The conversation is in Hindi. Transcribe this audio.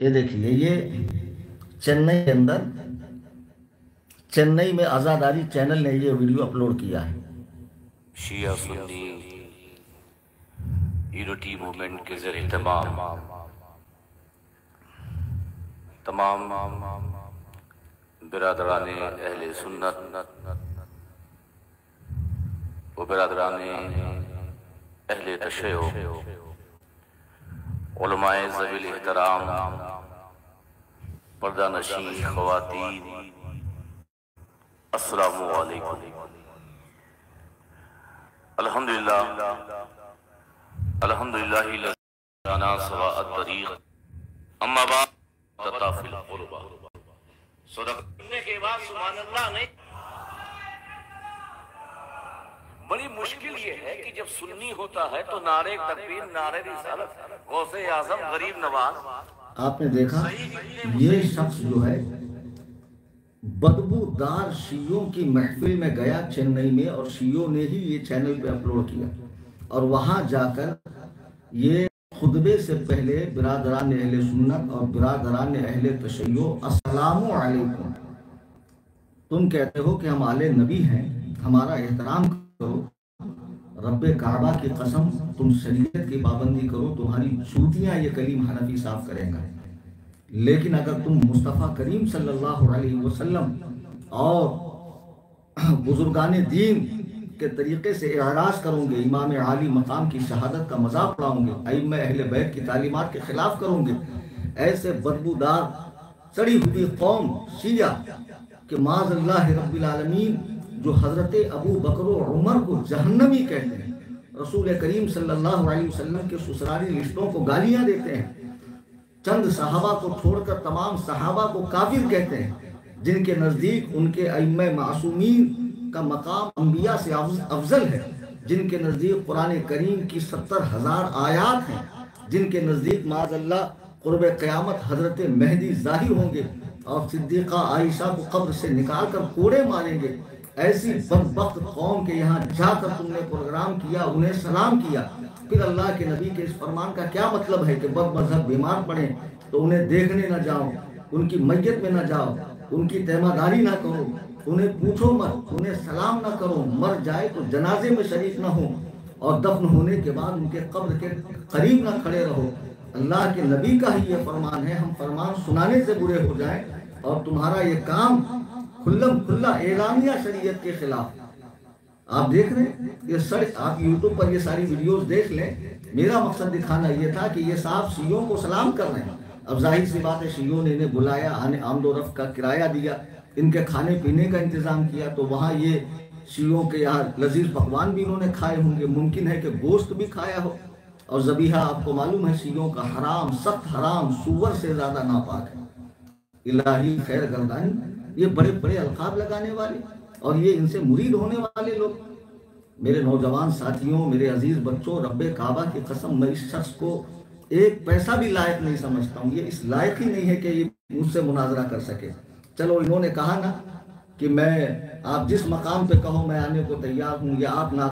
ये देखिए, ये चेन्नई के अंदर, चेन्नई में आज़ादारी चैनल ने ये वीडियो अपलोड किया है। शिया सुन्नी यूनिटी मूवमेंट के ज़रिए तमाम तमाम बिरादरान अहल सुन्नत, व बिरादरान अहल तशो जविल एहतराम पर्दा नशीन खवातीन अल्हम्दुलिल्लाह। लना सवा तरीक अम्मा सुनने के बाद अल्लाह नहीं। बड़ी मुश्किल ये है कि जब सुन्नी होता है तो नारे तकबीर नारे रिसालत। गौसे आज़म गरीब नवाज़। आपने देखा? ये शख्स जो है बदबूदार शीयों की महफिल में गया चेन्नई में और शीयों ने ही ये चैनल पे अपलोड किया। और वहाँ जाकर ये खुतबे से पहले बिरादरान अहले सुन्नत और बिरादरान अहले तशैयो अस्सलामु अलैकुम। तुम कहते हो कि हम आले नबी हैं हमारा एहतराम करो रब काबा की कसम, तुम शरीयत की पाबंदी करो, तुम्हारी जूतियाँ ये कलीम हनफी साफ़ करेंगे। लेकिन अगर तुम मुस्तफ़ा करीम सल्लल्लाहु अलैहि वसल्लम और बुजुर्गान दीन के तरीके से एराज करोगे, इमाम आली मकाम की शहादत का मज़ाक उड़ाओगे अम अहल बैत की तालीमत के खिलाफ करोगे, ऐसे बदबूदार, चढ़ी हुई कौम, शिया, कि माज अल्लाह रब्बिल आलमीन जो हज़रत अबू बकर उमर को जहन्नमी कहते हैं। रसूल करीम सल्लल्लाहु अलैहि वसल्लम के ससुराली रिश्तों को गालियाँ देते हैं। चंद सहाबा को छोड़कर तमाम सहाबा को काफिर कहते हैं, जिनके नज़दीक उनके अम मासूमीन का मकाम अम्बिया से अफजल है, जिनके नज़दीक कुरान करीम की सत्तर हज़ार आयात हैं, जिनके नज़दीक माजल्ला कुर्ब क़यामत हज़रत मेहदी ज़ाहिर होंगे और सिद्दीक़ा आयशा को कब्र से निकाल कर कोड़े मारेंगे। ऐसी बदबख्त कौम के यहाँ जाकर तुमने प्रोग्राम किया, उन्हें सलाम किया। फिर अल्लाह के नबी के इस फरमान का क्या मतलब है कि बद मज़हब बीमार पड़े तो उन्हें देखने न जाओ, उनकी मैयत में न जाओ, उनकी तहमादारी ना करो, उन्हें पूछो मत, उन्हें सलाम ना करो, मर जाए तो जनाजे में शरीक न हो और दफन होने के बाद उनके कब्र के करीब ना खड़े रहो। अल्लाह के नबी का ही ये फरमान है, हम फरमान सुनाने से बुरे हो जाएँ और तुम्हारा ये काम खुल्लम खुल्ला एलानिया शरीयत के खिलाफ। आप देख रहे हैं, ये सर आप यूट्यूब पर ये सारी वीडियोस देख लें। मेरा मकसद दिखाना ये था कि ये साहब शीयों को सलाम कर रहे हैं। अब ज़ाहिर सी बात है शीयों ने इन्हें बुलाया, आने आमदो रफ का किराया दिया, इनके खाने पीने का इंतज़ाम किया तो वहाँ ये शीयों के यहाँ लजीज पकवान भी इन्होंने खाए होंगे। मुमकिन है कि गोश्त भी खाया हो। और जबीहा, आपको मालूम है शीयों का हराम, सख्त हराम सुवर से ज़्यादा नापाक है। इलाही खैर गर्दानी। ये बड़े बड़े अलकाब लगाने वाले और ये इनसे मुरीद होने वाले लोग। मेरे नौजवान साथियों, मेरे अज़ीज़ बच्चों, रब्बे काबा की कसम, मैं इस शख्स को एक पैसा भी लायक नहीं समझता हूँ। ये इस लायक ही नहीं है कि ये मुझसे मुनाजरा कर सके। चलो, इन्होंने कहा ना कि मैं, आप जिस मकाम पे कहो, मैं आने को तैयार हूँ, या आप ना